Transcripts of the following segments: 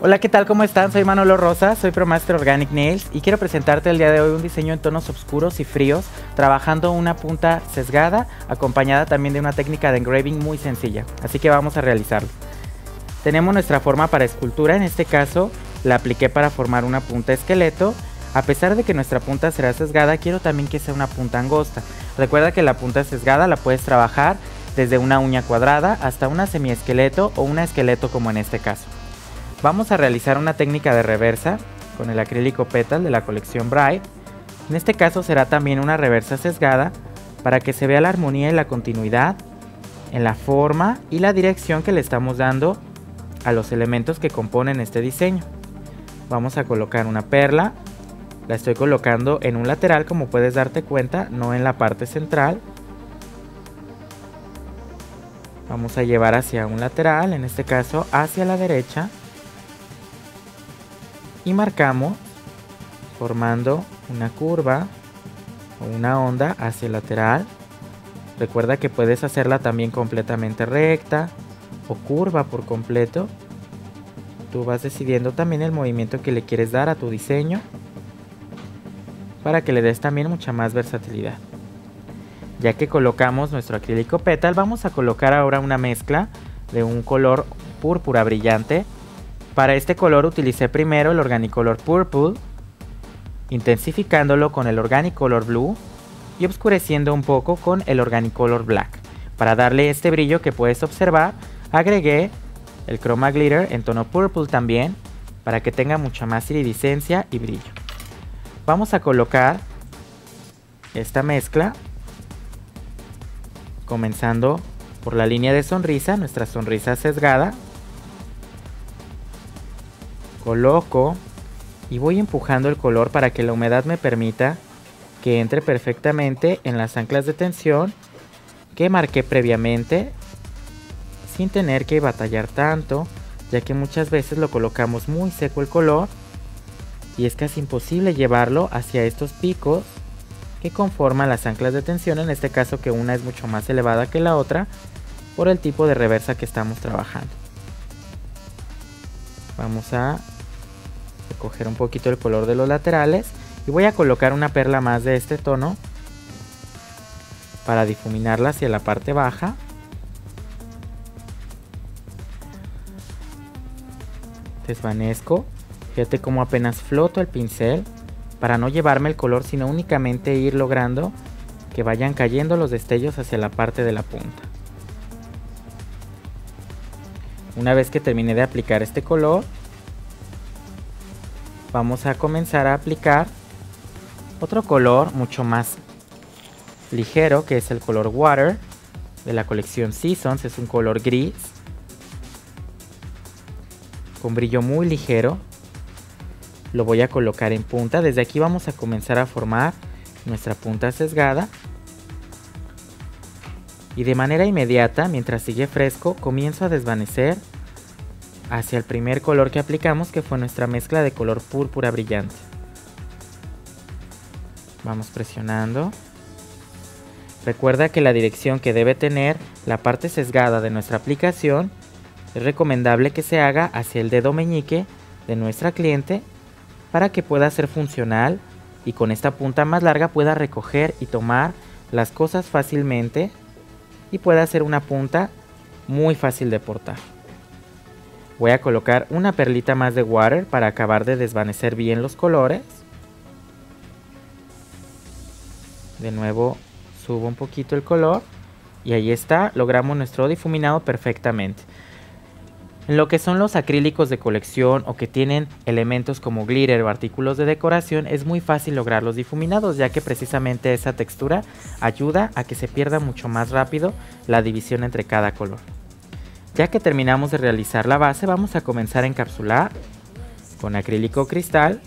Hola, ¿qué tal? ¿Cómo están? Soy Manolo Rosa, soy ProMaster Organic Nails y quiero presentarte el día de hoy un diseño en tonos oscuros y fríos, trabajando una punta sesgada, acompañada también de una técnica de engraving muy sencilla. Así que vamos a realizarlo. Tenemos nuestra forma para escultura, en este caso la apliqué para formar una punta esqueleto. A pesar de que nuestra punta será sesgada, quiero también que sea una punta angosta. Recuerda que la punta sesgada la puedes trabajar desde una uña cuadrada hasta una semiesqueleto o una esqueleto como en este caso. Vamos a realizar una técnica de reversa con el acrílico petal de la colección Bright. En este caso será también una reversa sesgada para que se vea la armonía y la continuidad en la forma y la dirección que le estamos dando a los elementos que componen este diseño. Vamos a colocar una perla, la estoy colocando en un lateral como puedes darte cuenta, no en la parte central. Vamos a llevar hacia un lateral, en este caso hacia la derecha y marcamos formando una curva o una onda hacia el lateral. Recuerda que puedes hacerla también completamente recta o curva por completo. Tú vas decidiendo también el movimiento que le quieres dar a tu diseño para que le des también mucha más versatilidad. Ya que colocamos nuestro acrílico petal, vamos a colocar ahora una mezcla de un color púrpura brillante para este color utilicé primero el Organicolor Purple, intensificándolo con el Organicolor Blue y oscureciendo un poco con el Organicolor Black. Para darle este brillo que puedes observar, agregué el Chroma Glitter en tono Purple también, para que tenga mucha más iridiscencia y brillo. Vamos a colocar esta mezcla, comenzando por la línea de sonrisa, nuestra sonrisa sesgada, Coloco y voy empujando el color para que la humedad me permita que entre perfectamente en las anclas de tensión que marqué previamente sin tener que batallar tanto ya que muchas veces lo colocamos muy seco el color y es casi imposible llevarlo hacia estos picos que conforman las anclas de tensión, en este caso que una es mucho más elevada que la otra por el tipo de reversa que estamos trabajando. Vamos a coger un poquito el color de los laterales y voy a colocar una perla más de este tono para difuminarla hacia la parte baja. Desvanezco. Fíjate cómo apenas floto el pincel para no llevarme el color sino únicamente ir logrando que vayan cayendo los destellos hacia la parte de la punta. Una vez que termine de aplicar este color, vamos a comenzar a aplicar otro color mucho más ligero que es el color Water de la colección Seasons, es un color gris con brillo muy ligero. Lo voy a colocar en punta, desde aquí vamos a comenzar a formar nuestra punta sesgada. Y de manera inmediata mientras sigue fresco comienzo a desvanecer hacia el primer color que aplicamos que fue nuestra mezcla de color púrpura brillante. Vamos presionando. Recuerda que la dirección que debe tener la parte sesgada de nuestra aplicación es recomendable que se haga hacia el dedo meñique de nuestra cliente para que pueda ser funcional y con esta punta más larga pueda recoger y tomar las cosas fácilmente y pueda ser una punta muy fácil de portar. Voy a colocar una perlita más de water para acabar de desvanecer bien los colores. De nuevo subo un poquito el color y ahí está, logramos nuestro difuminado perfectamente. En lo que son los acrílicos de colección o que tienen elementos como glitter o artículos de decoración es muy fácil lograr los difuminados ya que precisamente esa textura ayuda a que se pierda mucho más rápido la división entre cada color. Ya que terminamos de realizar la base, vamos a comenzar a encapsular con acrílico cristal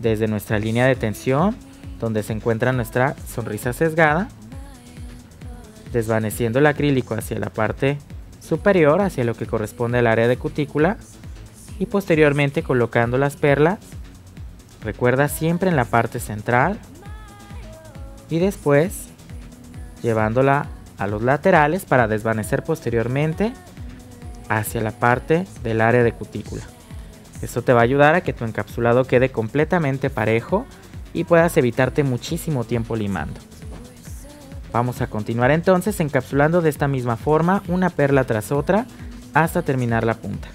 desde nuestra línea de tensión, donde se encuentra nuestra sonrisa sesgada, desvaneciendo el acrílico hacia la parte superior, hacia lo que corresponde al área de cutícula, y posteriormente colocando las perlas, recuerda siempre en la parte central, y después llevándola a los laterales para desvanecer posteriormente hacia la parte del área de cutícula. Esto te va a ayudar a que tu encapsulado quede completamente parejo y puedas evitarte muchísimo tiempo limando. Vamos a continuar entonces encapsulando de esta misma forma una perla tras otra hasta terminar la punta.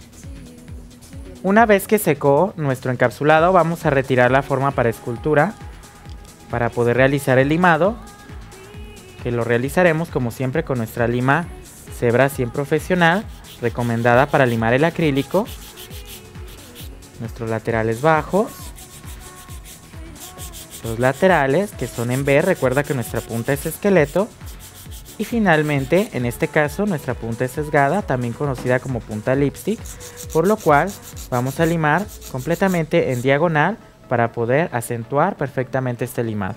Una vez que secó nuestro encapsulado vamos a retirar la forma para escultura para poder realizar el limado que lo realizaremos como siempre con nuestra lima Zebra 100 profesional recomendada para limar el acrílico. Nuestros laterales bajos los laterales que son en B recuerda que nuestra punta es esqueleto. Y finalmente en este caso nuestra punta es sesgada también conocida como punta lipstick por lo cual vamos a limar completamente en diagonal para poder acentuar perfectamente este limado.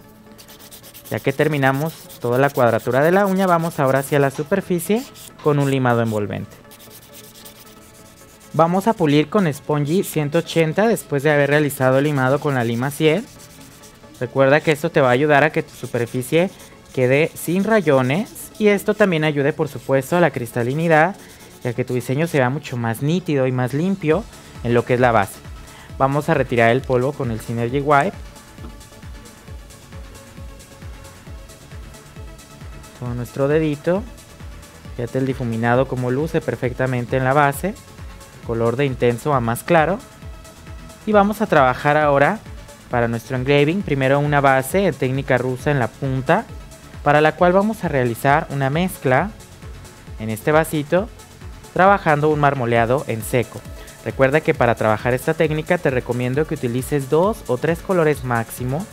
Ya que terminamos toda la cuadratura de la uña, vamos ahora hacia la superficie con un limado envolvente. Vamos a pulir con Spongy 180 después de haber realizado el limado con la lima 100. Recuerda que esto te va a ayudar a que tu superficie quede sin rayones y esto también ayude por supuesto a la cristalinidad ya que tu diseño se vea mucho más nítido y más limpio en lo que es la base. Vamos a retirar el polvo con el Synergy Wipe con nuestro dedito. Fíjate el difuminado como luce perfectamente en la base. Color de intenso a más claro. Y vamos a trabajar ahora para nuestro engraving. Primero una base en técnica rusa en la punta. Para la cual vamos a realizar una mezcla en este vasito. Trabajando un marmoleado en seco. Recuerda que para trabajar esta técnica te recomiendo que utilices dos o tres colores máximo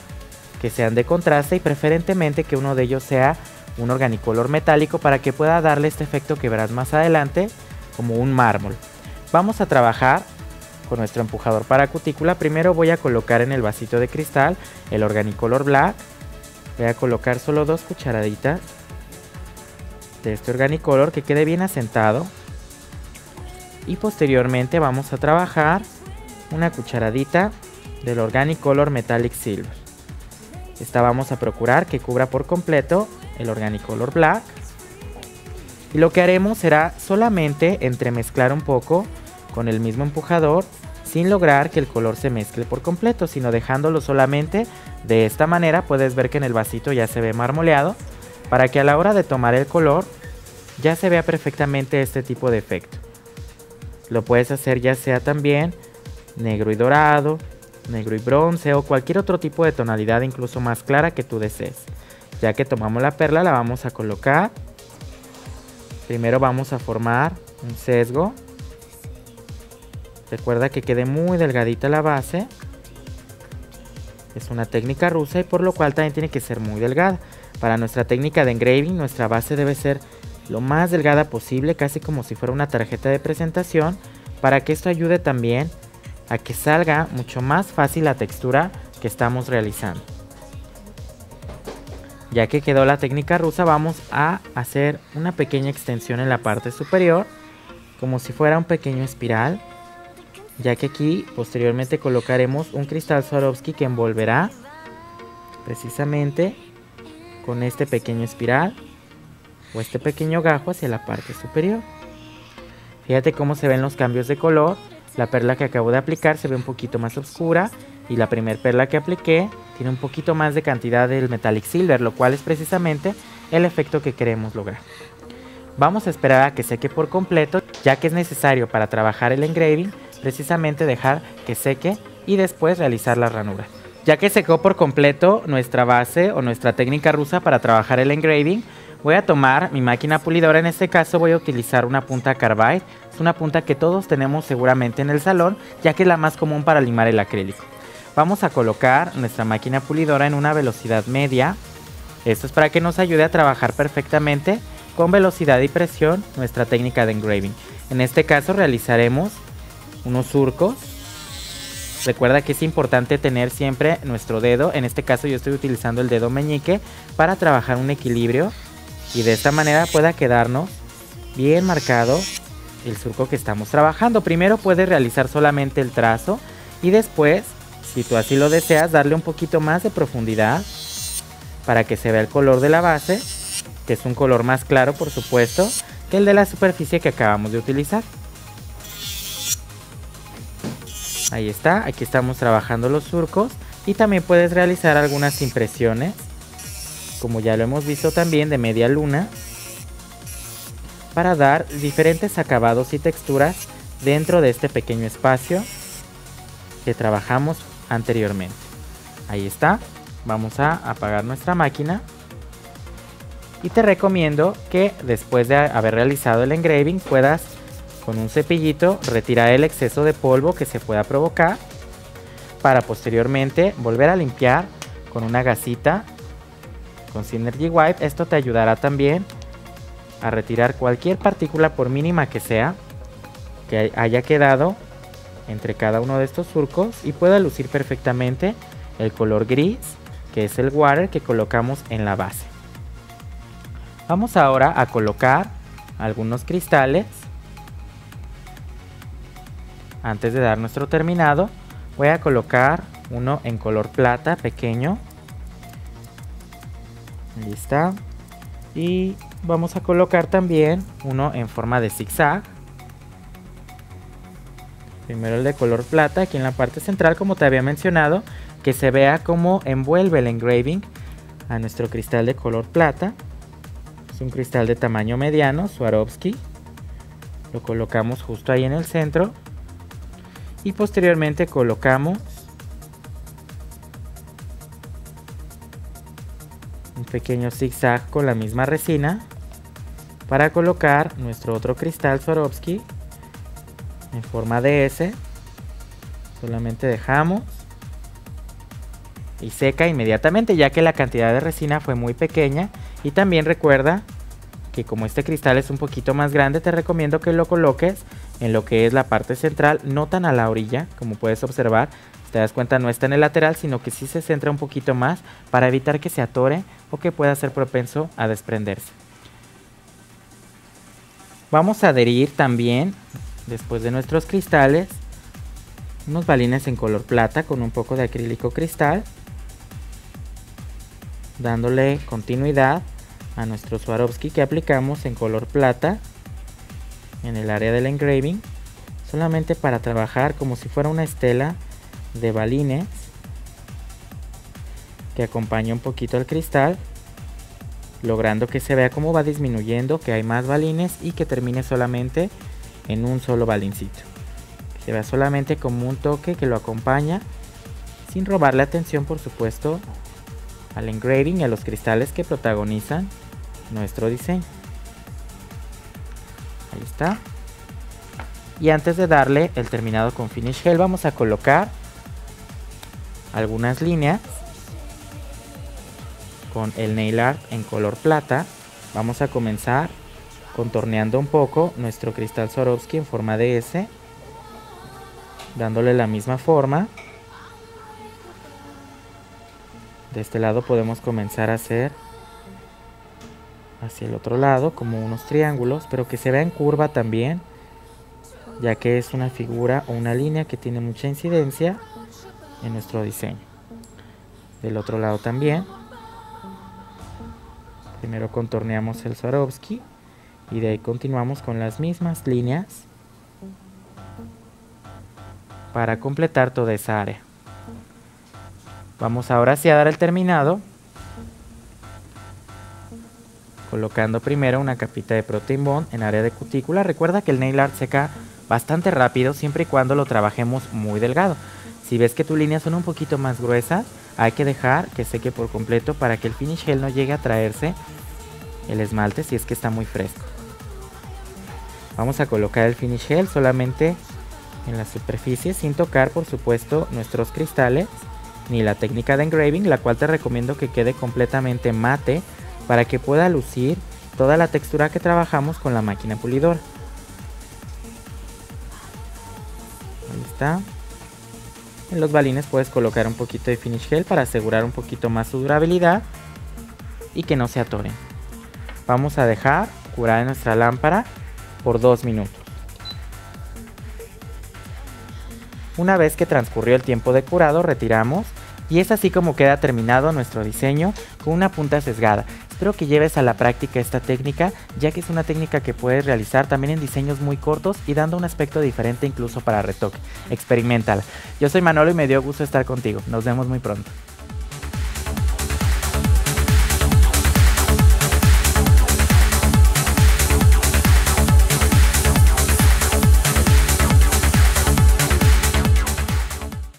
que sean de contraste y preferentemente que uno de ellos sea un organicolor metálico para que pueda darle este efecto que verás más adelante como un mármol. Vamos a trabajar con nuestro empujador para cutícula. Primero voy a colocar en el vasito de cristal el organicolor black. Voy a colocar solo dos cucharaditas de este organicolor que quede bien asentado. Y posteriormente vamos a trabajar una cucharadita del Organicolor Metallic Silver. Esta vamos a procurar que cubra por completo el Organicolor Black. Y lo que haremos será solamente entremezclar un poco con el mismo empujador sin lograr que el color se mezcle por completo, sino dejándolo solamente de esta manera. Puedes ver que en el vasito ya se ve marmoleado para que a la hora de tomar el color ya se vea perfectamente este tipo de efecto. Lo puedes hacer ya sea también negro y dorado, negro y bronce o cualquier otro tipo de tonalidad incluso más clara que tú desees. Ya que tomamos la perla la vamos a colocar. Primero vamos a formar un sesgo. Recuerda que quede muy delgadita la base. Es una técnica rusa y por lo cual también tiene que ser muy delgada. Para nuestra técnica de engraving nuestra base debe ser lo más delgada posible, casi como si fuera una tarjeta de presentación, para que esto ayude también a que salga mucho más fácil la textura que estamos realizando. Ya que quedó la técnica rusa vamos a hacer una pequeña extensión en la parte superior como si fuera un pequeño espiral ya que aquí posteriormente colocaremos un cristal Swarovski que envolverá precisamente con este pequeño espiral o este pequeño gajo hacia la parte superior. Fíjate cómo se ven los cambios de color. La perla que acabo de aplicar se ve un poquito más oscura y la primer perla que apliqué tiene un poquito más de cantidad del metallic silver, lo cual es precisamente el efecto que queremos lograr. Vamos a esperar a que seque por completo, ya que es necesario para trabajar el engraving precisamente dejar que seque y después realizar la ranura. Ya que secó por completo nuestra base o nuestra técnica rusa para trabajar el engraving, voy a tomar mi máquina pulidora, en este caso voy a utilizar una punta carbide, es una punta que todos tenemos seguramente en el salón, ya que es la más común para limar el acrílico. Vamos a colocar nuestra máquina pulidora en una velocidad media. Esto es para que nos ayude a trabajar perfectamente con velocidad y presión nuestra técnica de engraving. En este caso realizaremos unos surcos. Recuerda que es importante tener siempre nuestro dedo, en este caso yo estoy utilizando el dedo meñique para trabajar un equilibrio y de esta manera pueda quedarnos bien marcado el surco que estamos trabajando. Primero puedes realizar solamente el trazo y después si tú así lo deseas, darle un poquito más de profundidad para que se vea el color de la base, que es un color más claro por supuesto que el de la superficie que acabamos de utilizar. Ahí está, aquí estamos trabajando los surcos y también puedes realizar algunas impresiones, como ya lo hemos visto también de media luna, para dar diferentes acabados y texturas dentro de este pequeño espacio que trabajamos anteriormente. Ahí está, vamos a apagar nuestra máquina y te recomiendo que después de haber realizado el engraving puedas con un cepillito retirar el exceso de polvo que se pueda provocar para posteriormente volver a limpiar con una gasita con Synergy Wipe. Esto te ayudará también a retirar cualquier partícula por mínima que sea que haya quedado entre cada uno de estos surcos y pueda lucir perfectamente el color gris que es el water que colocamos en la base. Vamos ahora a colocar algunos cristales. Antes de dar nuestro terminado, voy a colocar uno en color plata pequeño. Está. Y vamos a colocar también uno en forma de zigzag. Primero el de color plata aquí en la parte central como te había mencionado. Que se vea cómo envuelve el engraving a nuestro cristal de color plata. Es un cristal de tamaño mediano, Swarovski. Lo colocamos justo ahí en el centro. Y posteriormente colocamos un pequeño zigzag con la misma resina para colocar nuestro otro cristal Swarovski en forma de S. Solamente dejamos y seca inmediatamente ya que la cantidad de resina fue muy pequeña y también recuerda que como este cristal es un poquito más grande te recomiendo que lo coloques en lo que es la parte central no tan a la orilla como puedes observar. Te das cuenta no está en el lateral sino que sí se centra un poquito más para evitar que se atore o que pueda ser propenso a desprenderse. Vamos a adherir también después de nuestros cristales unos balines en color plata con un poco de acrílico cristal dándole continuidad a nuestro Swarovski que aplicamos en color plata en el área del engraving solamente para trabajar como si fuera una estela de balines que acompaña un poquito al cristal logrando que se vea cómo va disminuyendo, que hay más balines y que termine solamente en un solo balincito. Se vea solamente como un toque que lo acompaña sin robarle atención por supuesto al engraving y a los cristales que protagonizan nuestro diseño. Ahí está. Y antes de darle el terminado con Finish Gel vamos a colocar algunas líneas con el nail art en color plata. Vamos a comenzar contorneando un poco nuestro cristal Swarovski en forma de S, dándole la misma forma de este lado podemos comenzar a hacer hacia el otro lado como unos triángulos pero que se vea en curva también ya que es una figura o una línea que tiene mucha incidencia en nuestro diseño del otro lado también primero contorneamos el Swarovski y de ahí continuamos con las mismas líneas para completar toda esa área Vamos ahora sí a dar el terminado. Colocando primero una capita de Protein Bond en área de cutícula. Recuerda que el nail art seca bastante rápido siempre y cuando lo trabajemos muy delgado. Si ves que tus líneas son un poquito más gruesas, hay que dejar que seque por completo para que el finish gel no llegue a traerse el esmalte si es que está muy fresco. Vamos a colocar el finish gel solamente en la superficie sin tocar por supuesto nuestros cristales ni la técnica de engraving, la cual te recomiendo que quede completamente mate para que pueda lucir toda la textura que trabajamos con la máquina pulidora. Está. En los balines puedes colocar un poquito de finish gel para asegurar un poquito más su durabilidad y que no se atoren. Vamos a dejar curar nuestra lámpara por dos minutos. Una vez que transcurrió el tiempo de curado, retiramos y es así como queda terminado nuestro diseño con una punta sesgada. Espero que lleves a la práctica esta técnica, ya que es una técnica que puedes realizar también en diseños muy cortos y dando un aspecto diferente incluso para retoque. Experimentala. Yo soy Manolo y me dio gusto estar contigo. Nos vemos muy pronto.